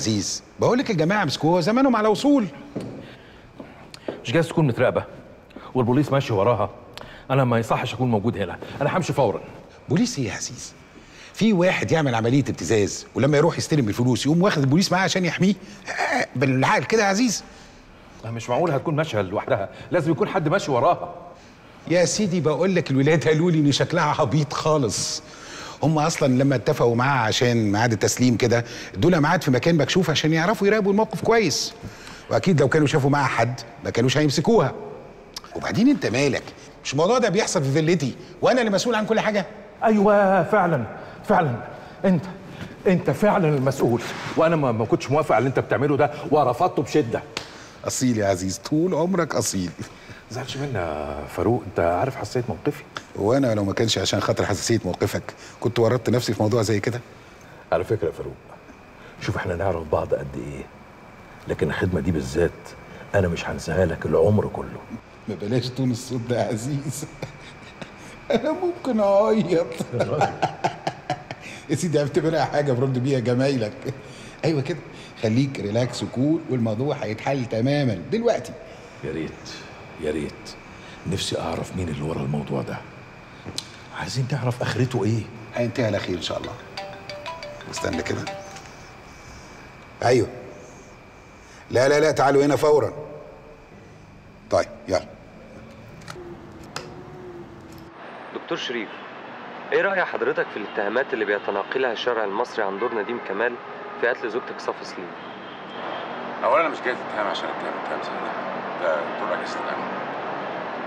عزيز. بقول لك الجماعه مسكوها زمانهم على وصول مش جايز تكون متراقبة؟ والبوليس ماشي وراها. أنا ما يصحش أكون موجود هنا. أنا همشي فورا. بوليس إيه يا عزيز؟ في واحد يعمل عملية ابتزاز ولما يروح يستلم الفلوس يقوم واخد البوليس معاه عشان يحميه. آه، بالعقل كده يا عزيز. مش معقول هتكون ماشية لوحدها. لازم يكون حد ماشي وراها. يا سيدي بقول لك الولاد قالوا لي إن شكلها عبيط خالص. هم أصلا لما اتفقوا معاها عشان ميعاد التسليم كده ادوا ميعاد في مكان مكشوف عشان يعرفوا يراقبوا الموقف كويس. وأكيد لو كانوا شافوا معاها حد ما كانوش هيمسكوها. وبعدين أنت مالك؟ مش الموضوع ده بيحصل في فيلتي. وأنا اللي مسؤول عن كل حاجة. أيوه فعلا فعلا. أنت أنت فعلا المسؤول. وأنا ما ما كنتش موافق على اللي أنت بتعمله ده ورفضته بشدة. أصيل يا عزيز طول عمرك أصيل. زعلش مني يا فاروق انت عارف حساسية موقفي؟ وأنا لو ما كانش عشان خاطر حساسية موقفك كنت ورطت نفسي في موضوع زي كده؟ على فكرة يا فاروق شوف إحنا نعرف بعض قد إيه لكن الخدمة دي بالذات أنا مش هنساها لك العمر كله. ما بلاش تون الصوت ده يا عزيز. أنا ممكن أعيط. يا سيدي اعتبرها حاجة برد بيها جمايلك؟ أيوه كده خليك ريلاكس وكول والموضوع هيتحل تماما دلوقتي. يا ريت. يا ريت. نفسي أعرف مين اللي ورا الموضوع ده. عايزين نعرف آخرته إيه؟ هينتهي على خير إن شاء الله. استنى كده. أيوه. لا لا لا تعالوا هنا فورا. طيب يلا. دكتور شريف إيه رأي حضرتك في الاتهامات اللي بيتناقلها الشارع المصري عن دور نديم كمال في قتل زوجتك صفي سليم؟ اولا أنا مش جاي اتهام عشان اتهم اتهام زي ده ده دور اجهزه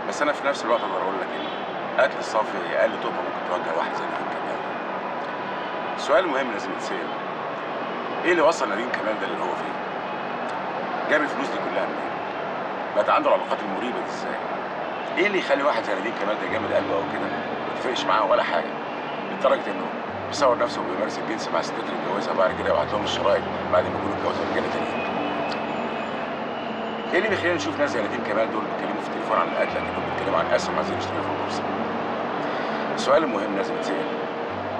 بس أنا في نفس الوقت أقدر أقول لك إن قتل الصافي هي أقل تهمه ممكن توجه واحد زي نديم كمال السؤال المهم لازم يتسأل. إيه اللي وصل نديم كمال ده اللي هو فيه؟ جاب الفلوس دي كلها منين؟ بقت عنده العلاقات المريبة دي إزاي؟ إيه اللي يخلي واحد زي نديم كمال ده جامد قلبه قوي كده؟ ما يتفقش معاه ولا حاجة. لدرجة إنه بيصور نفسه وبيمارس الجنس مع ستات اللي اتجوزها بعد كده يبعت لهم الشرايط بعد ما يكونوا اتجوزوا رجاله تانيين إيه اللي بيخلينا نشوف ناس زي نديم كمال دول بيتكلموا في التليفون عن القتل لكنهم بيتكلموا عن اسهم عايزين يشتريها في البورصة. السؤال المهم لازم يتسال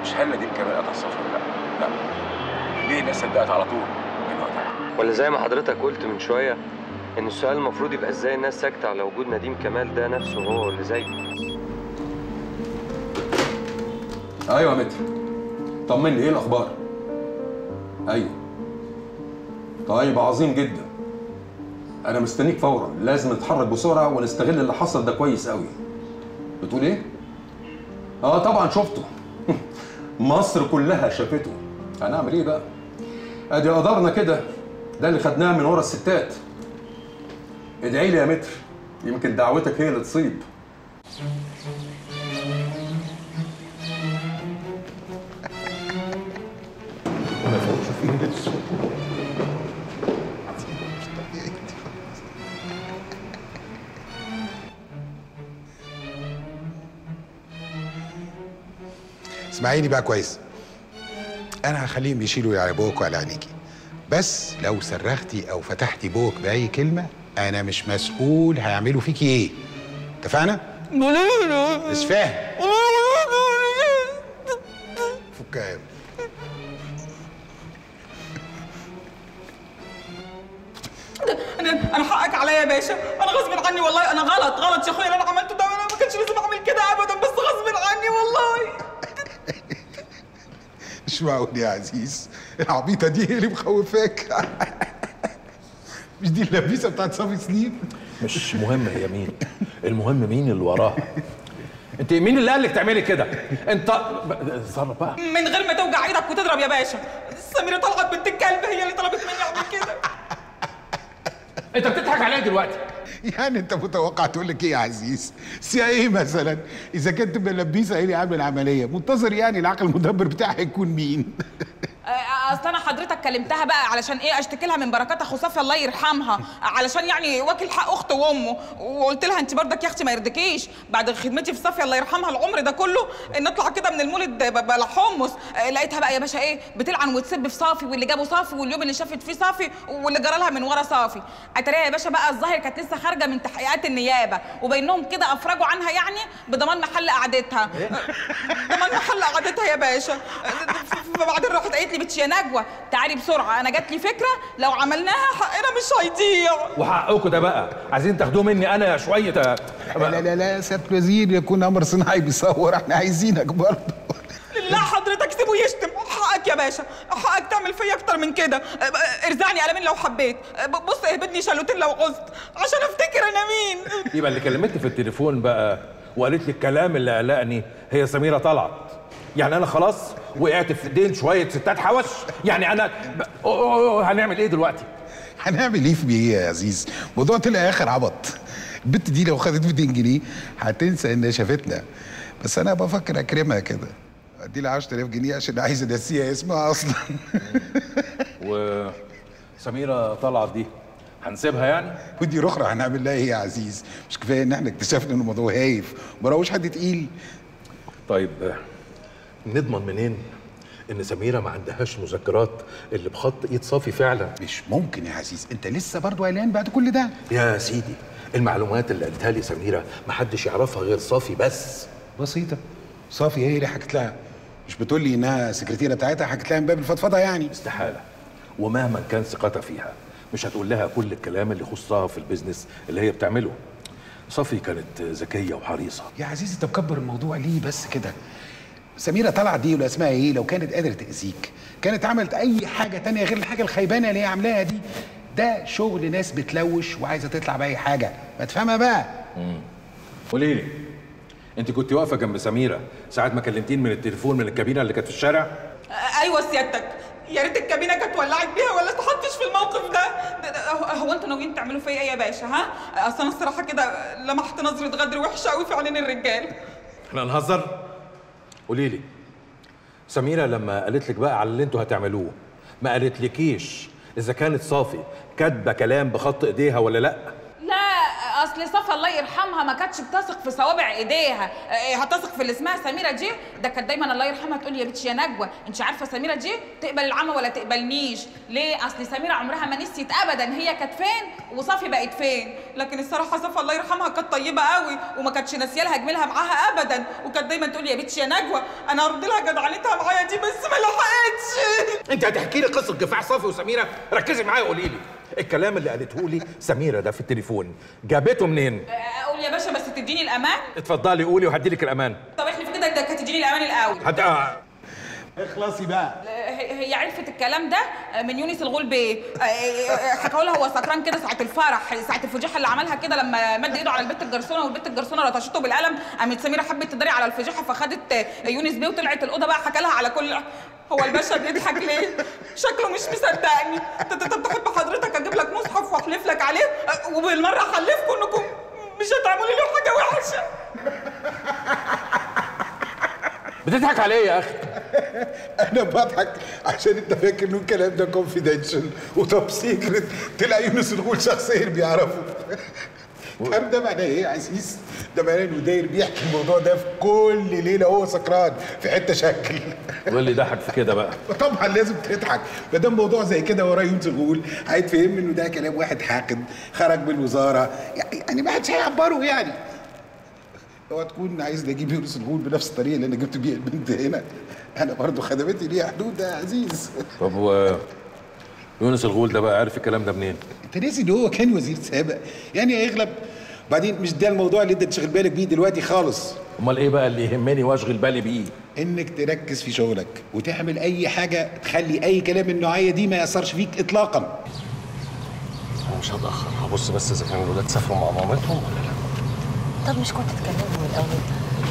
مش هل نديم كمال قتل صفر ولا لا لا. ليه الناس صدقت على طول؟ من وقتها. ولا زي ما حضرتك قلت من شوية إن السؤال المفروض يبقى إزاي الناس ساكتة على وجود نديم كمال ده نفسه هو اللي زيه أيوه يا متر. طمني إيه الأخبار؟ أيوه. طيب عظيم جدا. أنا مستنيك فورا. لازم نتحرك بسرعة ونستغل اللي حصل ده كويس قوي بتقول إيه؟ آه طبعا شفته. مصر كلها شافته. هنعمل إيه بقى؟ أدي قدرنا كده. ده اللي خدناه من ورا الستات. ادعي لي يا متر. يمكن دعوتك هي اللي تصيب. اسمعيني بقى كويس. أنا هخليهم يشيلوا على بوك وعلى عينيكي بس لو صرختي أو فتحتي بوك بأي كلمة أنا مش مسؤول هيعملوا فيكي إيه. اتفقنا؟ مش فاهم. معقول يا عزيز. العبيطة دي هي اللي مخوفاك. مش دي اللبيسة بتاعت صافي سليم؟ مش مهم هي مين. المهم مين اللي وراها. انت مين اللي قال لك تعملي كده؟ انت اتصرف بقى. من غير ما توجع إيدك وتضرب يا باشا. سميرة طلعت بنت الكلب هي اللي طلبت مني اعمل كده. انت بتضحك عليا دلوقتي. يعني انت متوقع تقول لك إيه يا عزيز؟ سي إيه مثلا؟ إذا كانت ملبسه هي اللي عامله العملية منتظر يعني العقل المدبر بتاعها يكون مين؟ أصل أنا حضرتك كلمتها بقى علشان إيه؟ أشتكي لها من بركات اخو صفي الله يرحمها. علشان يعني واكل حق أخته وأمه. وقلت لها أنت برضك يا أختي ما يرضيكيش بعد خدمتي في صفي الله يرحمها العمر ده كله إن اطلع كده من المولد بلا حمص آه، لقيتها بقى يا باشا إيه؟ بتلعن وتسب في صافي واللي جابه صافي واليوم اللي شافت فيه صافي واللي جرى لها من ورا صافي. أتريها يا باشا بقى الظاهر كانت لسه خارجة من تحقيقات النيابة. وبينهم كده أفرجوا عنها يعني بضمان محل قعدتها. ضمان محل قعدتها يا باشا. فبعدين راحت قالت لي بنت يا نجوى تعالي بسرعة أنا جات لي فكرة لو عملناها حقنا مش هيضيع وحقكم ده بقى. عايزين تاخدوه مني أنا شوية. لا لا لا سيادة الوزير يكون أمر صناعي بيصور إحنا عايزينك برضه. لا حضرتك سيبه يشتم. حقك يا باشا حقك تعمل فيا أكتر من كده. ارزعني قلمين لو حبيت. بص اهبدني شالوتين لو عوزت عشان أفتكر أنا مين. يبقى اللي كلمتني في التليفون بقى وقالت لي الكلام اللي قلقني هي سميرة طلعت. يعني أنا خلاص وقعت في ايدين شوية ستات حوش. يعني أنا ب... أو- أو- أو- هنعمل إيه دلوقتي؟ هنعمل إيه في إيه يا عزيز؟ موضوع طلع آخر عبط. البت دي لو خدت 200 جنيه هتنسى ان شافتنا. بس أنا بفكر أكرمها كده. أدي لها 10000 جنيه عشان عايز انسيها اسمها أصلا. وسميره طلعت دي هنسيبها يعني؟ ودي رخرة هنعمل لها إيه يا عزيز؟ مش كفاية إن إحنا اكتشفنا إن الموضوع هايف. ومراهوش حد تقيل. طيب نضمن منين إن سميرة ما عندهاش مذكرات اللي بخط إيد صافي فعلا؟ مش ممكن يا عزيز أنت لسه برضه قلقان بعد كل ده؟ يا سيدي المعلومات اللي قالتها لي سميرة ما حدش يعرفها غير صافي بس. بسيطة. صافي هي اللي حكت لها. مش بتقول لي إنها سكرتيرة بتاعتها حكت لها من باب الفضفضة يعني؟ استحالة. ومهما كان ثقتها فيها مش هتقول لها كل الكلام اللي يخصها في البيزنس اللي هي بتعمله. صافي كانت ذكية وحريصة. يا عزيزي أنت مكبر الموضوع ليه بس كده؟ سميرة طلعت دي ولا اسمها إيه لو كانت قادرة تأذيك كانت عملت أي حاجة تانية غير الحاجة الخيبانة اللي هي عاملاها دي ده شغل ناس بتلوش وعايزة تطلع بأي حاجة. ما تفهمها بقى. قولي لي انت كنت واقفة جنب سميرة ساعة ما كلمتين من التليفون من الكابينة اللي كانت في الشارع؟ أيوه سيادتك. يا ريت الكابينة كانت ولعت بيها ولا اتحطش في الموقف ده, ده, ده هو- هو أنتوا ناويين تعملوا فيا إيه يا باشا ها؟ أصل أنا الصراحة كده لمحت نظرة غدر وحشة قوي في عينين الرجال. إحنا نهزر قولي لي. سميرة لما قالت لك بقى على اللي أنتوا هتعملوه ما قالتلكيش إذا كانت صافي كاتبة كلام بخط إيديها ولا لا لأ؟ أصل صفا الله يرحمها ما كانتش بتثق في صوابع إيديها. إيه، هتثق في اللي اسمها سميرة دي ده كانت دايما الله يرحمها تقول يا بنتي يا نجوى. انت عارفة سميرة دي تقبل العمى ولا تقبلنيش؟ ليه؟ أصل سميرة عمرها ما نسيت ابدا. هي كانت فين؟ وصافي بقت فين؟ لكن الصراحة صفا الله يرحمها كانت طيبة قوي وما كانتش ناسية لها جميلها معاها ابدا. وكانت دايما تقول يا بنتي يا نجوى. أنا أرد لها جدعنتها معايا دي بس ما لحقتش. أنت هتحكي لي قصة كفاح صافي وسميرة؟ ركزي معايا وقولي لي. الكلام اللي قالته لي سميرة ده في التليفون. جابته منين؟ أقول يا باشا بس تديني الأمان. اتفضلي قولي وهديلك الأمان. طب إحنا في كده ده كانت تديني الأمان الأول. هت... آه، اخلصي بقى. هي عرفت الكلام ده من يونس الغول بيه حكوا لها هو سكران كده ساعة الفرح ساعة الفضيحه اللي عملها كده لما مد ايده على البت الجرسونة والبت الجرسونة لطشته بالقلم قامت سميرة حبت تداري على الفضيحه فخدت يونس بيه وطلعت الأوضة بقى حكى لها على كل هو الباشا بيضحك ليه؟ شكله مش مصدقني. تحب حضرتك أجيب لك مصحف وأحلف لك عليه؟ وبالمرة احلفكم إنكم مش هتعملوا لي حاجة وحشة. بتضحك على إيه يا أخي؟ أنا بضحك عشان أنت فاكر إن الكلام ده confidential و top secret طلع يونس الغول شخصيا بيعرفه. الكلام ده معناه إيه يا عزيز؟ ده معناه إنه داير بيحكي الموضوع ده في كل ليلة وهو سكران في حتة شكل. واللي ضحك في كده بقى. طبعا لازم تضحك. ما دام موضوع زي كده وراه يونس الغول هيتفهم إنه ده كلام واحد حاقد خرج من الوزارة. يعني ما حدش هيعبره يعني. اوعى تكون عايز أجيب يونس الغول بنفس الطريقة اللي أنا جبت بيها البنت هنا. أنا برضو خدمتي ليها حدود يا عزيز. طب و يونس الغول ده بقى عارف الكلام ده منين؟ أنت ناسي إن هو كان وزير سابق. يعني هيغلب بعدين مش ده الموضوع اللي أنت تشغل بالك بيه دلوقتي خالص. أمال إيه بقى اللي يهمني وأشغل بالي بيه؟ إنك تركز في شغلك وتعمل أي حاجة تخلي أي كلام من النوعية دي ما يأثرش فيك اطلاقا. أنا مش هتاخر هبص بس إذا كانوا الولاد سافروا مع مامتهم ولا لأ. طب مش كنت تكلمني من الأول؟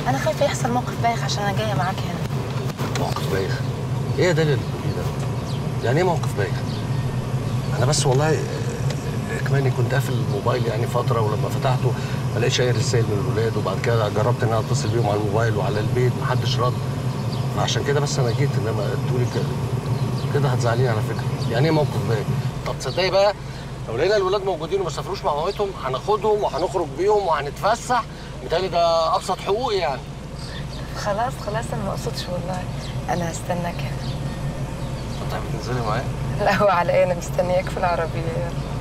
أنا خايفة يحصل موقف بايخ عشان أنا جاية معاك هنا. موقف بايخ؟ إيه ده اللي ده؟ يعني إيه موقف بايخ؟ أنا بس والله آه، كماني كنت قافل الموبايل يعني فترة ولما فتحته ما لقيتش أي رسائل من الولاد وبعد كده جربت إن أنا أتصل بيهم على الموبايل وعلى البيت محدش رد. فعشان كده بس أنا جيت إنما تقولي كده. كده هتزعليني على فكرة. يعني إيه موقف بايخ؟ طب تصدقي بقى لو لقينا الولاد موجودين وما سافروش مع مامتهم هناخدهم وهنخرج بيهم وهنتفسح. متهيألي ده أبسط حقوقي يعني. خلاص خلاص أنا ما أقصدش والله. أنا هستناك. هنا طب تنزلي معايا. لا هو على إيه؟ أنا مستنياك في العربية. يلا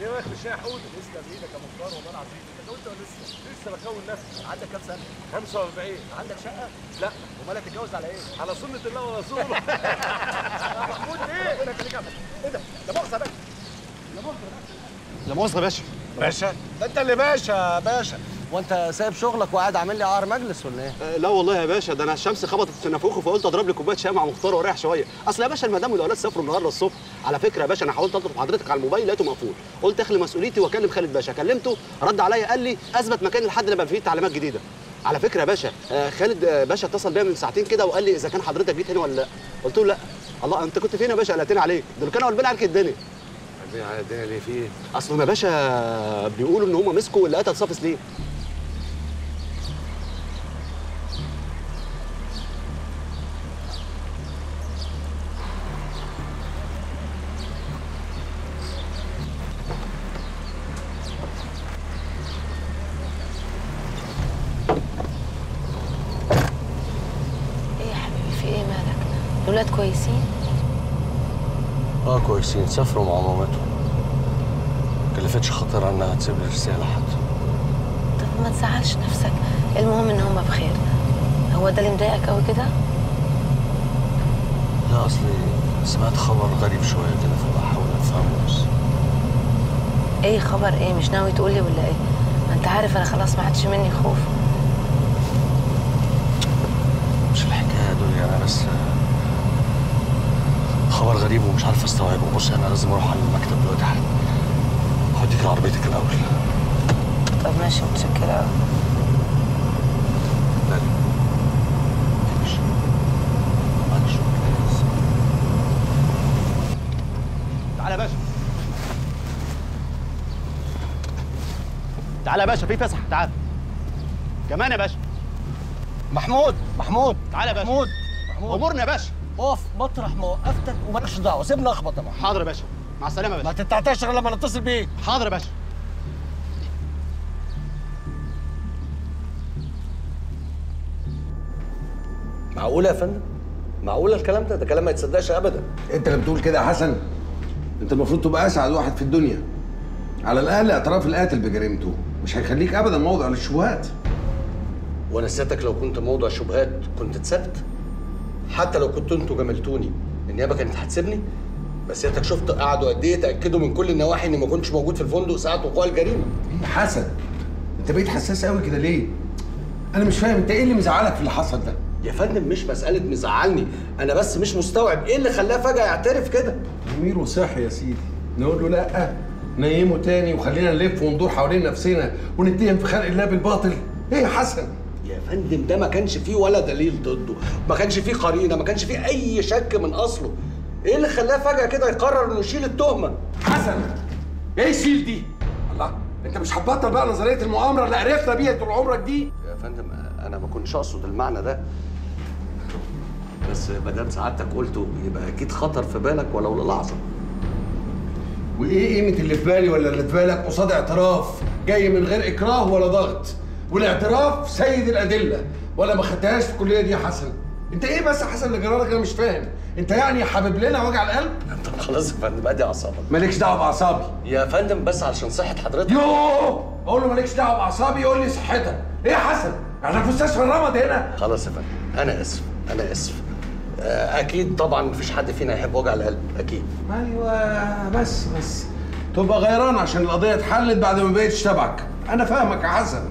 إيه رايك في الشاي حوده لسه بايدك يا مختار والله العظيم أنت كونت ولا لسه؟ لسه بكون نفسي عندك كام سنة؟ 45 عندك شقة؟ لا أمال هتتجوز على إيه؟ على سنة الله ورسوله محمود إيه؟ ربنا يخليك يا عم. إيه ده؟ ده مؤاخذة بقى لا مؤاخذة لا مؤاخذة يا باشا باشا ده أنت اللي باشا يا باشا وانت سايب شغلك وقاعد عامل لي عار مجلس ولا إيه؟ آه، لا والله يا باشا ده أنا الشمس خبطت في نافوخي فقلت اضرب لي كوباية شاي مع مختار واريح شوية. اصل يا باشا المدام والاولاد سافروا النهارده الصبح. على فكرة يا باشا أنا حاولت اطلب حضرتك على الموبايل لقيته مقفول. قلت اخلي مسؤوليتي واكلم خالد باشا. كلمته رد عليا قال لي اثبت مكان لحد لما فيه تعليمات جديدة. على فكرة يا باشا آه، خالد آه، باشا اتصل بيا من ساعتين كده وقال لي إذا كان حضرتك جيت هنا ولا لا. قلت له لا. الله انت كنت فين يا باشا؟ قلقتني عليك. دول كانوا قلبين عليك الدنيا. الدنيا ليه في إيه؟ اصلهم يا باشا بيقولوا إن هم مسكوا اللي قتل صافي سليم إيه يا حبيبي في إيه مالك الولاد كويسين؟ آه كويسين. سافروا مع مامتهم. كلفتش خاطرها إنها تسيب لي رسالة حتى. طب ما تزعلش نفسك. المهم إن هم بخير. هو ده اللي مضايقك قوي كده؟ لا أصلي سمعت خبر غريب شوية كده فبحاول أفهمه بس. إيه خبر إيه؟ مش ناوي تقولي ولا إيه؟ ما أنت عارف أنا خلاص ما عادش مني خوف مش الحكاية دول يعني بس خبر غريب ومش عارف استوعبه. بص أنا لازم أروح على المكتب دلوقتي. حالا هوديك لعربيتك الأول طب ماشي متشكرة. قوي تعالى يا باشا. تعالى يا باشا في فسح تعالى كمان يا باشا. محمود محمود. تعالى يا باشا. محمود. أمورنا يا باشا. اقف مطرح ما وقفتك ومالكش دعوة. سيبني أخبط يا محمود حاضر يا باشا. مع السلامة يا ما باشا تتعتاش غير لما نتصل بيك. حاضر يا باشا. معقولة يا فندم؟ معقولة الكلام ده؟ ده كلام ما يتصدقش ابدا. أنت اللي بتقول كده يا حسن. أنت المفروض تبقى أسعد واحد في الدنيا. على الأقل اعتراف القاتل بجريمته مش هيخليك ابدا موضع للشبهات. وأنا سيادتك لو كنت موضع شبهات كنت اتسبت؟ حتى لو كنتوا أنتوا جاملتوني النيابة كانت هتسيبني بس سيادتك شفت قعدوا قد إيه تاكدوا من كل النواحي إني ما كنتش موجود في الفندق ساعة وقوع الجريمة. حسن أنت بقيت حساس قوي كده ليه؟ أنا مش فاهم أنت إيه اللي مزعلك في اللي حصل ده؟ يا فندم مش مسألة مزعلني أنا بس مش مستوعب إيه اللي خلاه فجأة يعترف كده. ضمير وصحي يا سيدي نقول له لأ نيمه تاني وخلينا نلف وندور حوالين نفسنا ونتهم في خلق الله بالباطل. إيه يا حسن؟ يا فندم ده ما كانش فيه ولا دليل ضده ما كانش فيه قرينة ما كانش فيه أي شك من أصله. إيه اللي خلاه فجأة كده يقرر إنه يشيل التهمة؟ حسن إيه يشيل دي؟ الله أنت مش هتبطل بقى نظرية المؤامرة اللي عرفنا بيها طول عمرك دي؟ يا فندم أنا ما كنتش أقصد المعنى ده. بس ما دام سعادتك قلته يبقى أكيد خطر في بالك ولو للحظة. وإيه قيمة اللي في بالي ولا اللي في بالك قصاد اعتراف؟ جاي من غير إكراه ولا ضغط. والاعتراف سيد الأدلة. ولا ما خدتهاش في الكلية دي يا حسن. انت إيه بس يا حسن اللي جرالك أنا مش فاهم. انت يعني حابب لنا وجع القلب؟ طب خلاص يا فندم ادي اعصابك. مالكش دعوة بأعصابي. يا فندم بس علشان صحة حضرتك. يوه! أقول له مالكش دعوة بأعصابي يقول لي صحتك. إيه يا حسن؟ إحنا في مستشفى الرمد هنا. خلاص يا فندم أنا آسف أنا آسف. آه، أكيد طبعا مفيش حد فينا يحب وجع القلب أكيد. أيوه بس بس. تبقى غيران عشان القضية اتحلت بعد ما بقتش تبعك. أنا فاهمك يا حسن.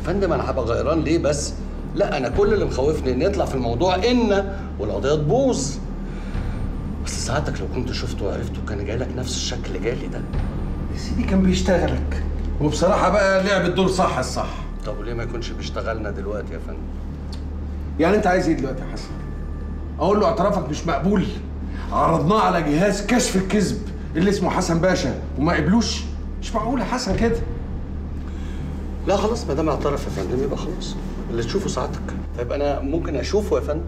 يا فندم أنا هبقى غيران ليه بس؟ لا أنا كل اللي مخوفني إن يطلع في الموضوع إن والقضية تبوظ. بس ساعتك لو كنت شفته وعرفته كان جاي لك نفس الشكل اللي جالي ده. يا سيدي كان بيشتغلك. وبصراحة بقى لعب الدور صح الصح. طب وليه ما يكونش بيشتغلنا دلوقتي يا فندم؟ يعني أنت عايز إيه دلوقتي يا حسن؟ أقول له اعترافك مش مقبول. عرضناه على جهاز كشف الكذب اللي اسمه حسن باشا وما قبلوش. مش معقول يا حسن كده؟ لا خلاص ما دام اعترف يا فندم يبقى خلاص. اللي تشوفه ساعتك. طيب أنا ممكن أشوفه يا فندم؟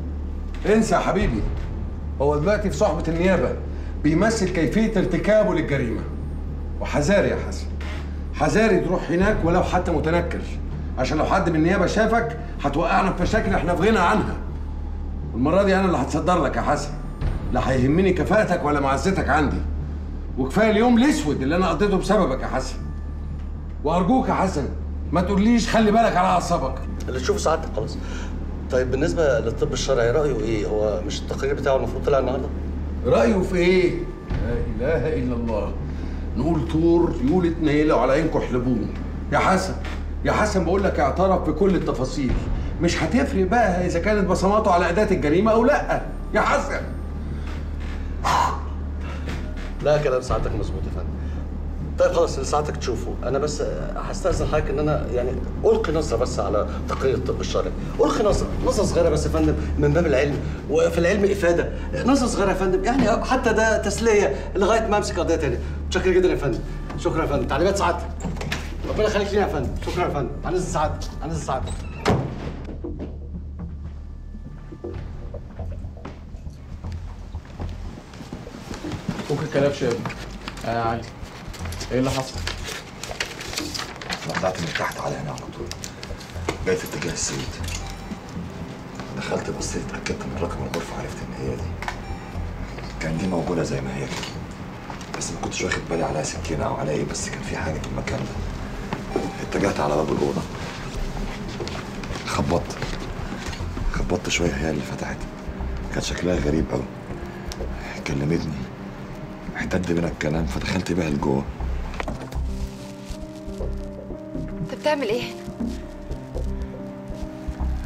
انسى يا حبيبي. هو دلوقتي في صحبة النيابة بيمثل كيفية ارتكابه للجريمة. وحذاري يا حسن. حذاري تروح هناك ولو حتى متنكر. عشان لو حد من النيابة شافك هتوقعنا في مشاكل إحنا في غنى عنها. والمرة دي أنا اللي هتصدر لك يا حسن. لا هيهمني كفاءتك ولا معزتك عندي. وكفاية اليوم الأسود اللي أنا قضيته بسببك يا حسن. وأرجوك يا حسن ما تقوليش خلي بالك على اعصابك. اللي تشوفه سعادتك خلاص. طيب بالنسبة للطب الشرعي رأيه إيه؟ هو مش التقرير بتاعه المفروض طلع النهارده؟ رأيه في إيه؟ لا إله إلا الله. نقول طور يقول اتنيله وعلى عينكم احلبوه. يا حسن يا حسن بقول لك اعترف بكل التفاصيل. مش هتفرق بقى إذا كانت بصماته على أداة الجريمة أو لأ. يا حسن. لا كلام سعادتك مظبوط يا فندم. طيب خلاص اللي سعادتك تشوفه. أنا بس هستاذن حضرتك إن أنا يعني ألقي نظرة بس على تقرير الطب الشرعي. ألقي نظرة نظرة صغيرة بس يا فندم من باب العلم. وفي العلم إفادة. نظرة صغيرة يا فندم يعني حتى ده تسلية لغاية ما أمسك قضية تاني متشكر جدا يا فندم. شكرا يا فندم. تعليمات سعادتك. ربنا يخليك لينا يا فندم. شكرا يا فندم. عن إذن سعادتك. عن سعادتك. فك الكلبش يا ابني آه عادي. إيه اللي حصل؟ أنا طلعت من تحت على هنا على طول. جاي في اتجاه السيد. دخلت بصيت اتأكدت من رقم الغرفة عرفت إن هي دي. كان دي موجودة زي ما هي. كده بس ما كنتش واخد بالي عليها سكينة أو على إيه بس كان في حاجة في المكان ده. اتجهت على باب الأوضة. خبطت. خبطت شوية هي اللي فتحت. كان شكلها غريب قوي كلمتني. احتد بينا الكلام فدخلت بيها لجوه. بتعمل إيه؟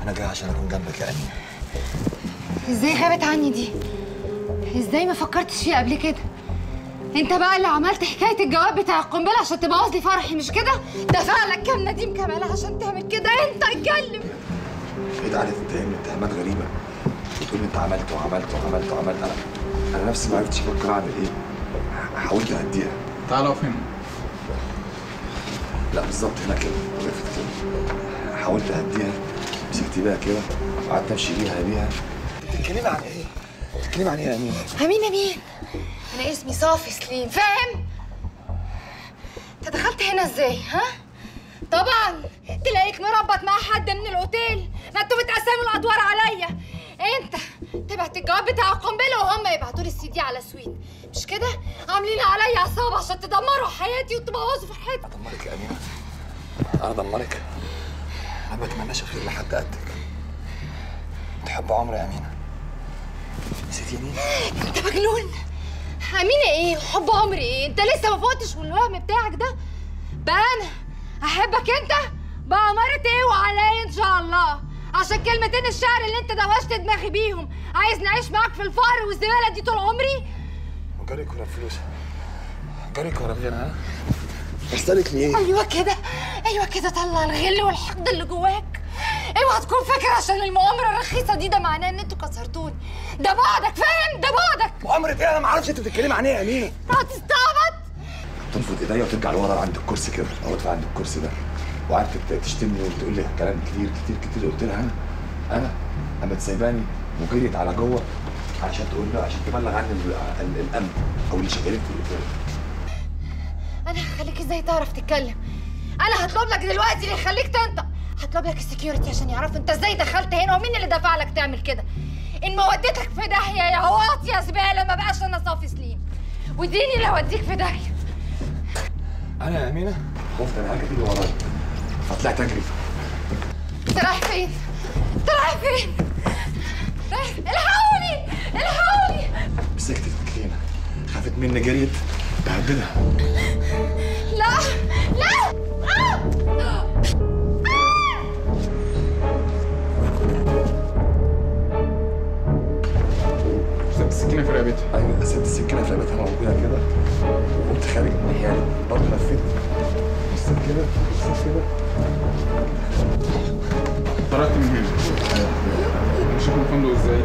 أنا جاي عشان أكون جنبك يا امين إزاي غابت عني دي؟ إزاي ما فكرتش فيها قبل كده؟ انت بقى اللي عملت حكاية الجواب بتاع القنبلة عشان تبوظ لي فرحي مش كده؟ دفع لك كام نديم كمال عشان تعمل كده انت اتكلم إيه ده قاعدة تتهمني اتهامات غريبة بتقول انت عملت وعملت وعملت وعملت أنا أنا نفسي ما عرفتش أفكر أعمل إيه حاولت أهديها تعالى اقف هنا لا بالظبط هنا كده وقفت كده حاولت أهديها مسكت بيها كده وقعدت أمشي بيها بيها بتتكلمي عن إيه؟ بتتكلمي عن إيه يا أمين؟ أمين مين؟ أنا اسمي صافي سليم فاهم؟ أنت دخلت هنا إزاي ها؟ طبعا تلاقيك مربط مع حد من الأوتيل ما أنتوا بتقسموا الأدوار عليا أنت تبعت الجواب بتاع القنبله وهم يبعتوا لي السي دي على سويت مش كده؟ عاملين عليا عصابه عشان تدمروا حياتي وتبوظوا فرحتي أدمرك يا امينه أنا أدمرك. أنا ما بتمناش الخير لحد قدك. تحب عمري يا أمينة؟ نسيتيني أنت مجنون. أمينة إيه؟ حب عمري إيه؟ أنت لسه ما فقتش من الوهم بتاعك ده؟ بقى أنا أحبك أنت؟ بقى مرت إيه وعليا إن شاء الله. عشان كلمتين الشعر اللي أنت دوشت دماغي بيهم. عايز نعيش معاك في الفقر والزبالة دي طول عمري؟ جارك ولا فلوس جارك ولا غيرها ها بسألك ليه؟ أيوه كده. أيوه كده طلع الغل والحقد اللي جواك. اوعى تكون فاكر عشان المؤامرة الرخيصة دي. ده معناه إن أنتوا كسرتوني. ده بعدك فاهم؟ ده بعدك. مؤامرة إيه؟ أنا ما أعرفش أنت بتتكلمي عن إيه يا امينه هتستعبط. تنفض إيديا وترجع لورا عند الكرسي كده اقعد عند الكرسي ده. وقعدت تشتمني وتقول لي كلام كتير كتير كتير. قلت لها أنا أنا قامت سايباني وجريت على جوه عشان تقول له عشان تبلغ ال- الأمن أو اللي شغالين في الاوتيل أنا هخليك إزاي تعرف تتكلم؟ أنا هطلب لك دلوقتي اللي يخليك تنطق. هطلب لك ال security عشان يعرفوا أنت إزاي دخلت هنا ومين اللي دفع لك تعمل كده. إن ما وديتك في داهية يا عواط يا زبالة ما بقاش أنا صافي سليم. وديني اللي هوديك في داهية. أنا يا أمينة. خفت أنا تيجي ورايا فطلعت أجري. أنت رايح فين؟ أنت رايح فين؟ مني جريت بهددها لا لا! سبت السكينه في رقبتها أيوه سبت السكينه في رقبتها موجوده كده. وقمت خارج من الحياة. برضه لفيت. بصيت كده بصيت كده. خرجت من هنا. مشيت من الفندق إزاي؟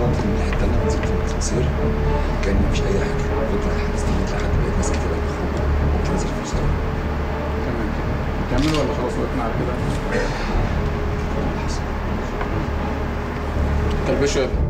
رحت من الناحيه التانيه نزلت من الاسانسير كان مفيش أي حاجة. فضلت استنيت لحد ما لقيت ناس كتير بيخرجوا قمت نازل في وسطهم تمام. نكمل ولا خلاص وقفنا على كده؟ كلبشه يا ابني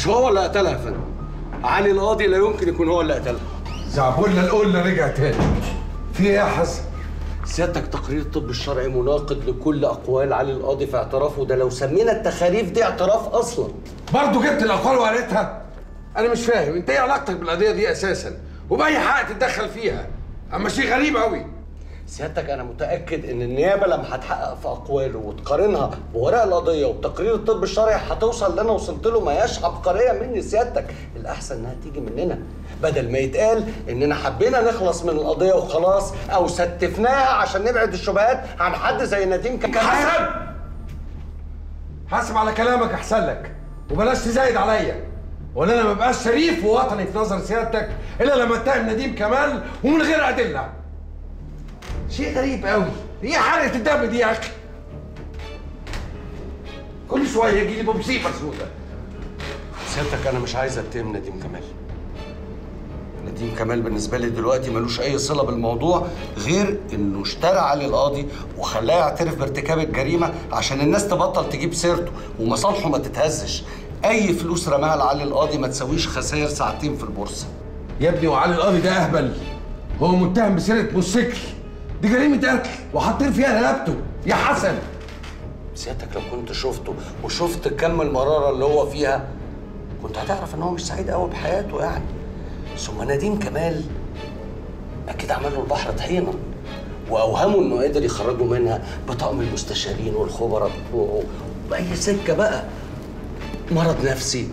مش هو اللي قتلها يا فندم؟ علي القاضي لا يمكن يكون هو اللي قتلها. زعبولنا القلنا رجع تاني. في إيه يا حسن؟ سيادتك تقرير الطب الشرعي مناقض لكل أقوال علي القاضي في اعترافه. ده لو سمينا التخاريف دي اعتراف أصلا. برضه جبت الأقوال وقريتها؟ أنا مش فاهم. أنت إيه علاقتك بالقضية دي أساسا؟ وبأي حق تتدخل فيها؟ أما شيء غريب قوي سيادتك أنا متأكد إن النيابة لما هتحقق في أقواله وتقارنها بورق القضية وبتقرير الطب الشرعي هتوصل اللي أنا وصلت له ما هياش عبقريه مني سيادتك الأحسن إنها تيجي مننا. بدل ما يتقال إننا حبينا نخلص من القضية وخلاص أو ستفناها عشان نبعد الشبهات عن حد زي نديم كمان حسن! حاسب على كلامك أحسن لك. وبلاش تزايد عليا. ولا ما ببقاش شريف ووطني في نظر سيادتك إلا لما اتهم نديم كمال ومن غير أدلة. شيء غريب قوي إيه حرقه الدم دي يا أخي. كل شوية يجي لي بمصيبه سودة. سيادتك أنا مش عايز اتهم نديم كمال. نديم كمال بالنسبة لي دلوقتي ملوش أي صلة بالموضوع غير إنه اشترى علي القاضي وخلاه يعترف بارتكاب الجريمة عشان الناس تبطل تجيب سيرته ومصالحه ما تتهزش. أي فلوس رماها لعلي القاضي ما تساويش خسائر ساعتين في البورصة. يا ابني وعلي القاضي ده أهبل. هو متهم بسرقه موتوسيكل. دي جريمة قتل وحاطين فيها رقبته. يا حسن. سيادتك لو كنت شفته وشفت كم المرارة اللي هو فيها كنت هتعرف إن هو مش سعيد قوي بحياته يعني. ثم نديم كمال أكيد عمل له البحر طحينة وأوهمه إنه قادر يخرجه منها بطقم المستشارين والخبراء بتوعه. بأي سكة بقى؟ مرض نفسي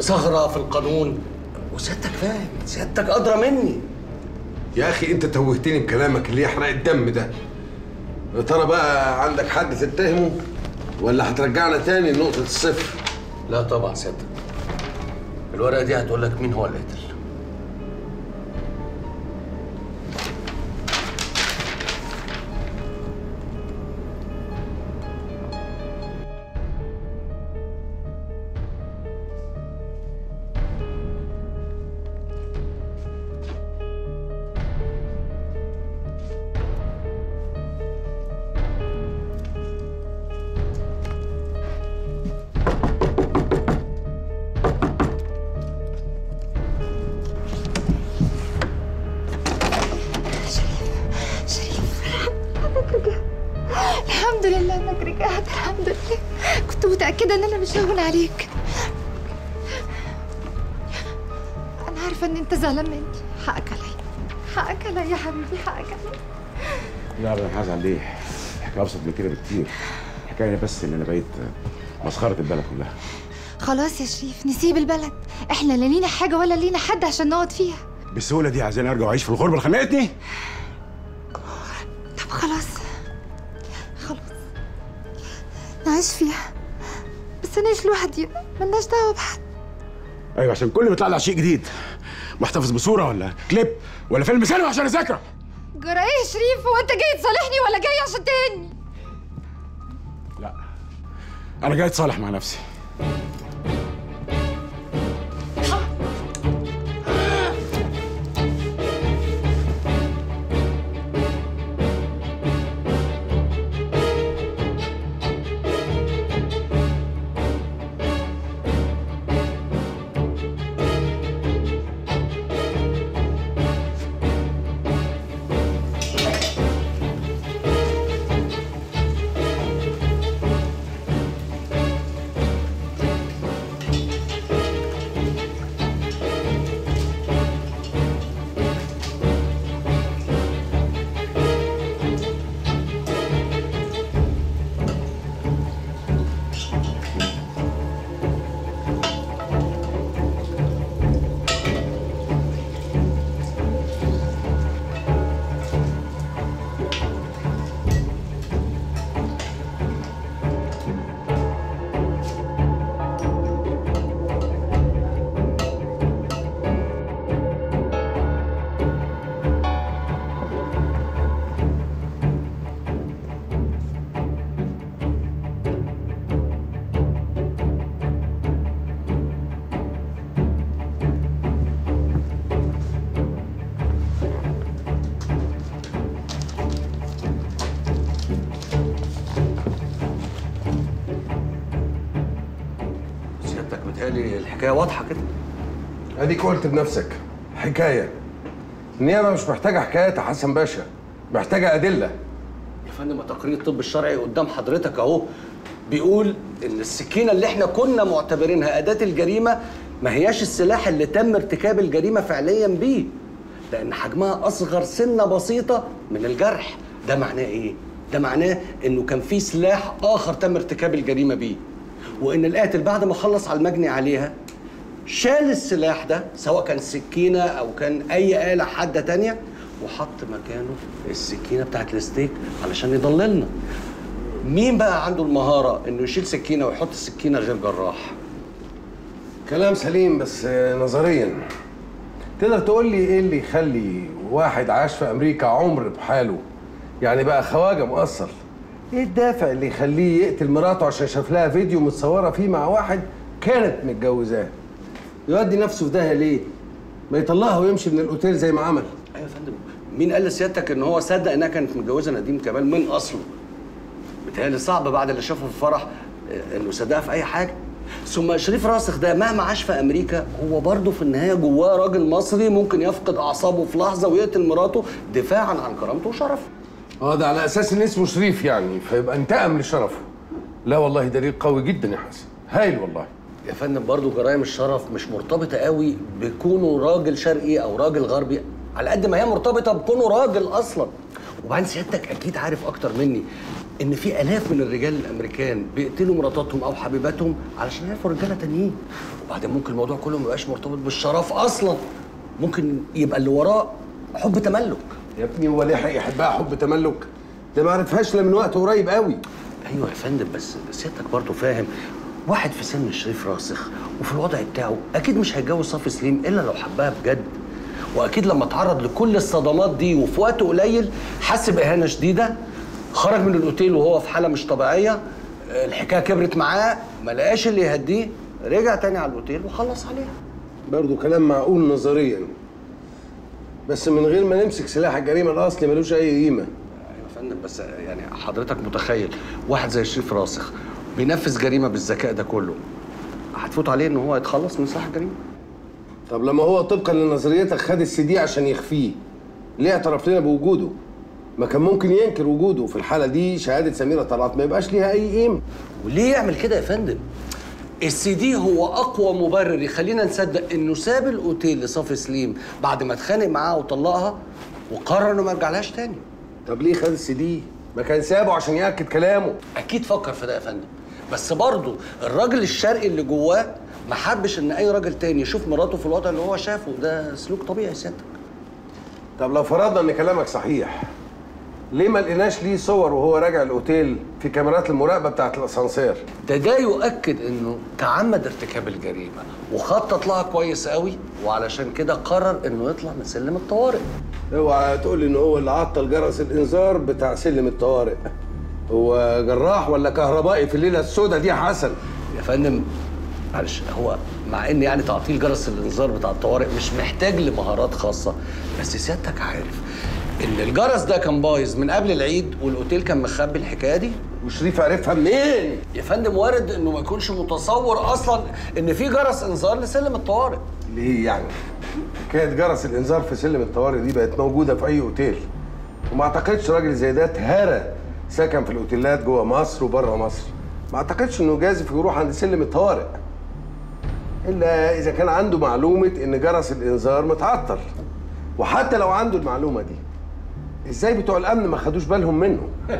ثغرة في القانون. وسيادتك فاهم سيادتك أدرى مني. يا أخي أنت توهتني بكلامك اللي يحرق الدم ده. يا ترى بقى عندك حد تتهمه؟ ولا هترجعنا تاني لنقطة الصفر؟ لا طبعا سيادتك. الورقة دي هتقول لك مين هو اللي من كده بكتير. الحكاية بس إن أنا بقيت مسخرة البلد كلها. خلاص يا شريف نسيب البلد. إحنا لا لينا حاجة ولا لينا حد عشان نقعد فيها. بالسهوله دي عايزين أرجع أعيش في الغربة اللي خنقتني طب خلاص. خلاص. نعيش فيها. بس نعيش لوحدي. ملناش دعوة بحد. أيوه عشان كل ما يطلع لي شيء جديد. محتفظ بصورة ولا كليب ولا فيلم سينما عشان أذاكره؟ جرى إيه يا شريف؟ هو أنت جاي تصالحني ولا جاي عشان تهني أنا جاي اتصالح مع نفسي. الحكاية واضحة كده. أديك قلت بنفسك حكاية. النيابة مش محتاجة حكايات يا حسن باشا. محتاجة أدلة. يا فندم تقرير الطب الشرعي قدام حضرتك أهو. بيقول إن السكينة اللي إحنا كنا معتبرينها أداة الجريمة ما هياش السلاح اللي تم ارتكاب الجريمة فعليا بيه. لأن حجمها أصغر سنة بسيطة من الجرح. ده معناه إيه؟ ده معناه إنه كان في سلاح آخر تم ارتكاب الجريمة بيه. وإن القاتل بعد ما خلص على المجني عليها شال السلاح ده سواء كان سكينة أو كان أي آلة حادة تانية وحط مكانه السكينة بتاعت الستيك علشان يضللنا. مين بقى عنده المهارة إنه يشيل سكينة ويحط السكينة غير جراح؟ كلام سليم بس نظريا. تقدر تقول لي إيه اللي يخلي واحد عاش في أمريكا عمر بحاله؟ يعني بقى خواجة مؤثر. إيه الدافع اللي يخليه يقتل مراته عشان شاف لها فيديو متصورة فيه مع واحد كانت متجوزاه؟ يودي نفسه في داهية ليه؟ ما يطلعها ويمشي من الأوتيل زي ما عمل. أيوه يا فندم. مين قال لسيادتك إن هو صدق إنها كانت متجوزة نديم كمال من أصله؟ بيتهيألي صعب بعد اللي شافه في الفرح آه، إنه صدقها في أي حاجة. ثم شريف راسخ ده مهما عاش في أمريكا هو برضه في النهاية جواه راجل مصري ممكن يفقد أعصابه في لحظة ويقتل مراته دفاعا عن كرامته وشرفه. آه ده على أساس إن اسمه شريف يعني فيبقى انتقم لشرفه. لا والله دليل قوي جدا يا حسن. هايل والله. يا فندم برضه جرائم الشرف مش مرتبطة قوي بكونه راجل شرقي أو راجل غربي على قد ما هي مرتبطة بكونه راجل أصلا. وبعدين سيادتك أكيد عارف أكتر مني إن في آلاف من الرجال الأمريكان بيقتلوا مراتاتهم أو حبيباتهم علشان يعرفوا رجالة تانيين. وبعدين ممكن الموضوع كله ما يبقاش مرتبط بالشرف أصلا. ممكن يبقى اللي وراه حب تملك. يا ابني هو ليه يحبها حب تملك؟ ده ما عرفهاش إلا من وقت قريب قوي. أيوه يا فندم بس سيادتك برضه فاهم واحد في سن الشريف راسخ وفي الوضع بتاعه أكيد مش هيتجوز صافي سليم إلا لو حبها بجد. وأكيد لما اتعرض لكل الصدمات دي وفي وقت قليل حس بإهانة شديدة خرج من الأوتيل وهو في حالة مش طبيعية الحكاية كبرت معاه ما لقاش اللي يهديه رجع تاني على الأوتيل وخلص عليها. برضه كلام معقول نظريا. بس من غير ما نمسك سلاح الجريمه الاصلي ملوش أي قيمة. يا فندم بس يعني حضرتك متخيل واحد زي شريف راسخ بينفذ جريمة بالذكاء ده كله. هتفوت عليه إن هو يتخلص من سلاح الجريمة؟ طب لما هو طبقا لنظريتك خد السي دي عشان يخفيه ليه اعترف لنا بوجوده؟ ما كان ممكن ينكر وجوده. في الحالة دي شهادة سميرة طلعت ما يبقاش ليها أي قيمة. وليه يعمل كده يا فندم؟ السي دي هو أقوى مبرر يخلينا نصدق إنه ساب الأوتيل لصافي سليم بعد ما اتخانق معاها وطلقها وقرر إنه ما يرجعلهاش تاني. طب ليه خد السي دي؟ ما كان سابه عشان يأكد كلامه. أكيد فكر في ده يا فندم. بس برضه الراجل الشرقي اللي جواه ما حبش إن أي راجل تاني يشوف مراته في الوضع اللي هو شافه. ده سلوك طبيعي سيادتك. طب لو فرضنا إن كلامك صحيح ليه ما لقيناش ليه صور وهو راجع الأوتيل في كاميرات المراقبة بتاعت الأسانسير؟ ده ده يؤكد إنه تعمد ارتكاب الجريمة وخطط لها كويس قوي وعلشان كده قرر إنه يطلع من سلم الطوارئ. اوعى تقول إن هو اللي عطل جرس الإنذار بتاع سلم الطوارئ. هو جراح ولا كهربائي في الليلة السوداء دي يا حسن؟ يا فندم معلش هو مع إن يعني تعطيل جرس الإنذار بتاع الطوارئ مش محتاج لمهارات خاصة بس سيادتك عارف إن الجرس ده كان بايظ من قبل العيد والأوتيل كان مخبي الحكاية دي؟ وشريف عرفها منين؟ يا فندم وارد إنه ما يكونش متصور أصلا إن في جرس إنذار لسلم الطوارئ. ليه يعني؟ حكاية جرس الإنذار في سلم الطوارئ دي بقت موجودة في أي أوتيل. وما أعتقدش راجل زي ده اتهرى سكن في الأوتيلات جوه مصر وبره مصر. ما أعتقدش إنه جازف يروح عند سلم الطوارئ. إلا إذا كان عنده معلومة إن جرس الإنذار متعطل. وحتى لو عنده المعلومة دي إزاي بتوع الأمن ما خدوش بالهم منه؟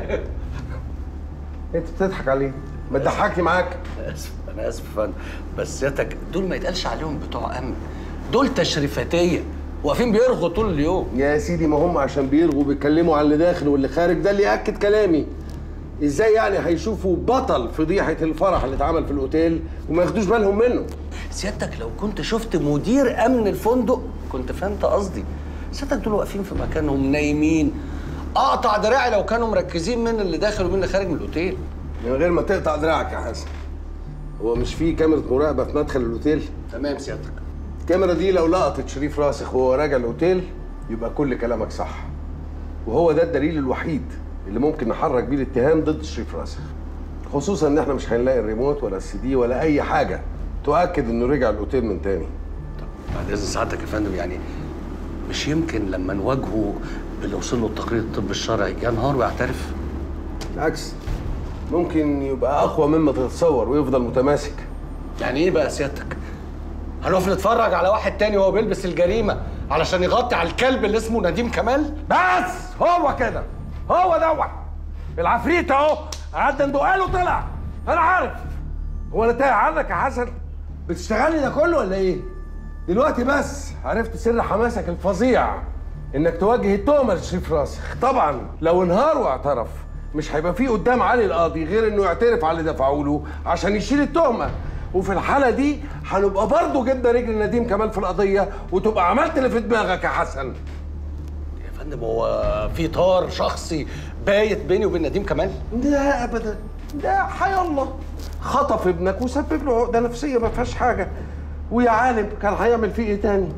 أنت بتضحك عليه. ما تضحكني معاك. آسف أنا آسف يا فندم. بس سيادتك دول ما يتقالش عليهم بتوع أمن. دول تشريفاتية. واقفين بيرغوا طول اليوم. يا سيدي ما هم عشان بيرغوا بيتكلموا عن اللي داخل واللي خارج ده اللي يأكد كلامي. إزاي يعني هيشوفوا بطل فضيحه الفرح اللي اتعمل في الأوتيل وما ياخدوش بالهم منه؟ سيادتك لو كنت شفت مدير أمن الفندق كنت فهمت قصدي. سيادتك دول واقفين في مكانهم نايمين. أقطع دراعي لو كانوا مركزين من اللي داخل ومن اللي خارج من الأوتيل. من غير ما تقطع دراعك يا حسن. هو مش في كاميرا مراقبة في مدخل الأوتيل؟ تمام سيادتك. الكاميرا دي لو لقطت شريف راسخ وهو راجع الأوتيل يبقى كل كلامك صح. وهو ده الدليل الوحيد اللي ممكن نحرك بيه الاتهام ضد شريف راسخ. خصوصا إن إحنا مش هنلاقي الريموت ولا السي دي ولا أي حاجة تؤكد إنه رجع الأوتيل من تاني. بعد إذن سعادتك يا فندم يعني مش يمكن لما نواجهه باللي وصل له التقرير الطبي الشرعي ينهار ويعترف؟ بالعكس ممكن يبقى أقوى مما تتصور ويفضل متماسك. يعني إيه بقى سيادتك؟ هنقف نتفرج على واحد تاني وهو بيلبس الجريمة علشان يغطي على الكلب اللي اسمه نديم كمال؟ بس! هو كده! هو دوت! العفريت اهو! قعدنا ندق له طلع أنا عارف! هو أنا تايه عنك يا حسن؟ بتشتغلني ده كله ولا إيه؟ دلوقتي بس عرفت سر حماسك الفظيع انك تواجه التهمه لشريف راسخ. طبعا لو انهار واعترف مش هيبقى فيه قدام علي القاضي غير انه يعترف على اللي دفعوا له عشان يشيل التهمة. وفي الحالة دي هنبقى برضه جبنا رجل نديم كمال في القضية وتبقى عملت اللي في دماغك يا حسن. يا فندم هو في طار شخصي بايت بيني وبين نديم كمال؟ لا ابدا. ده حي الله. خطف ابنك وسبب له عقدة نفسية ما فيهاش حاجة. ويا عالم كان هيعمل فيه إيه تاني؟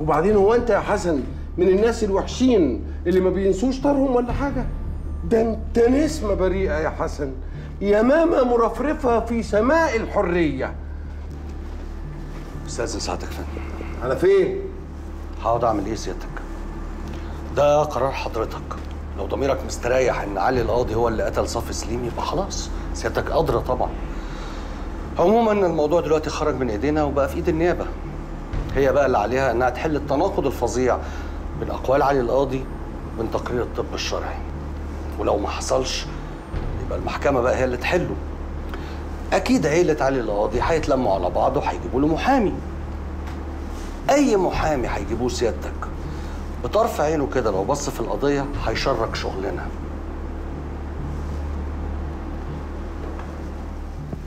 وبعدين هو أنت يا حسن من الناس الوحشين اللي ما بينسوش طارهم ولا حاجة؟ ده أنت نسمه بريئه يا حسن. يمامة مرفرفة في سماء الحرية. أستاذن سعادتك يا فندم. على فين؟ هقعد أعمل إيه سيادتك؟ ده قرار حضرتك. لو ضميرك مستريح إن علي القاضي هو اللي قتل صافي سليم يبقى خلاص. سيادتك أدرى طبعا. عموما الموضوع دلوقتي خرج من إيدينا وبقى في إيد النيابة. هي بقى اللي عليها إنها تحل التناقض الفظيع بين أقوال علي القاضي وبين تقرير الطب الشرعي. ولو ما حصلش يبقى المحكمة بقى هي اللي تحله. أكيد عيلة علي القاضي هيتلموا على بعض وهيجيبوا له محامي. أي محامي هيجيبوه سيادتك بطرف عينه كده لو بص في القضية هيشرك شغلنا.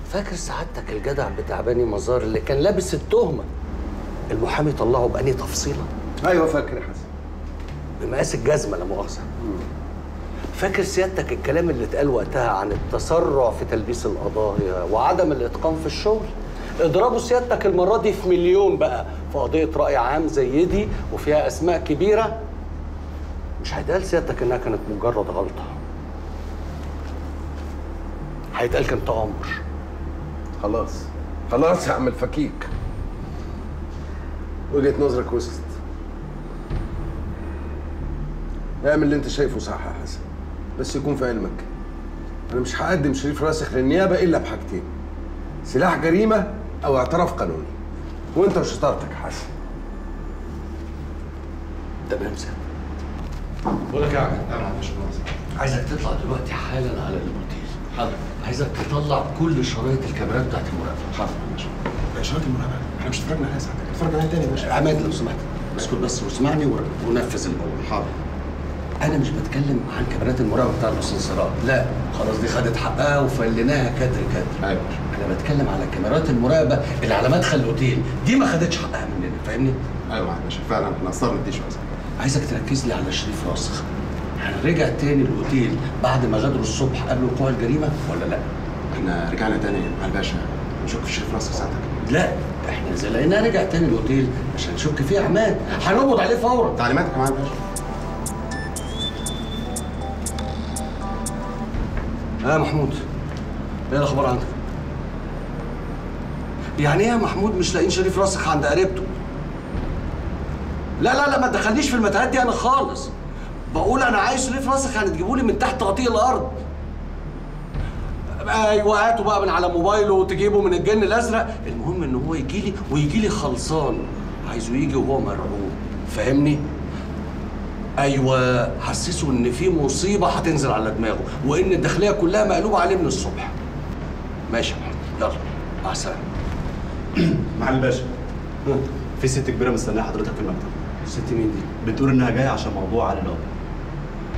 فاكر سعادتك الجدع بتاع بني مزار اللي كان لابس التهمة؟ المحامي طلعه بأني تفصيلة. أيوه فاكر يا حسن. بمقاس الجزمة لا مؤاخذة. فاكر سيادتك الكلام اللي اتقال وقتها عن التسرع في تلبيس القضايا وعدم الاتقان في الشغل؟ اضربوا سيادتك المرة دي في مليون بقى في قضية رأي عام زي دي وفيها أسماء كبيرة. مش هيتقال سيادتك إنها كانت مجرد غلطة. هيتقال كان تآمر. خلاص. خلاص يا عم الفكيك وجهة نظرك وصلت. اعمل اللي انت شايفه صح يا حسن بس يكون في علمك. أنا مش هقدم شريف راسخ للنيابة إلا بحاجتين سلاح جريمة أو اعتراف قانوني. وأنت وشطارتك يا حسن؟ تمام سيادتك بقول لك يا عم عايزك تطلع دلوقتي حالا على الاوتيل حاضر. عايزك تطلع كل شرايط الكاميرات بتاعت المراقبة. حاضر. يا باشا شرط المراقبة؟ إحنا مش اتفرجنا عليها ساعتك اتفرج عليها تاني يا باشا. عماد لو سمحت. اسكت بس واسمعني ونفذ الأول. حاضر. أنا مش بتكلم عن كاميرات المراقبه بتاع الأستاذ سراء. لا خلاص دي خدت حقها وفليناها كادر كادر. أيوه. أنا بتكلم على كاميرات المراقبة اللي على مدخل الأوتيل. دي ما خدتش حقها مننا فاهمني؟ أيوه يا باشا فعلا إحنا قصرنا دي شوية عايزك تركز لي على شريف راسخ. هنرجع تاني الأوتيل بعد ما غادروا الصبح قبل وقوع الجريمة ولا لا؟ إحنا رجعنا تاني مع الباشا نشك في شريف راسك ساعتك. لا إحنا اذا لقيناه رجع تاني الأوتيل مش هنشك فيه عماد. هنقبض عليه فورا. تعليماتك يا معالي الباشا يا محمود. إيه الأخبار عندك؟ يعني إيه يا محمود؟ مش لاقيين شريف راسخ عند قريبته. لا لا لا ما تدخلنيش في المتاهات دي أنا خالص. بقول أنا عايز شريف راسخ يعني تجيبوا لي من تحت تغطيه الأرض. أيوه هاته بقى من على موبايله وتجيبه من الجن الأزرق. المهم إن هو يجي لي ويجي لي خلصان. عايزه يجي وهو مرعوب. فاهمني؟ أيوه حسسه إن في مصيبة هتنزل على دماغه وإن الداخلية كلها مقلوبة عليه من الصبح. ماشي يا محمد. يلا مع السلامة. معالي الباشا في ست كبيرة مستنية حضرتك في المكتب. ست مين دي؟ بتقول إنها جاية عشان موضوع علي القاضي